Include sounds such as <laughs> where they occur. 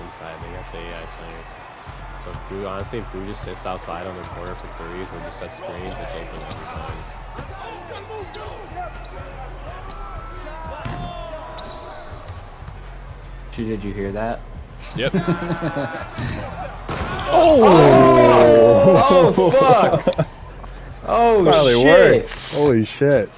inside. They got the AI center. So if Drew, honestly, if Drew just sits outside on the corner for threes or just sets screens, it's open every time. Gee, Did you hear that? Yep. <laughs> Oh! oh! Oh fuck! <laughs> Oh Probably shit! worked. Holy shit.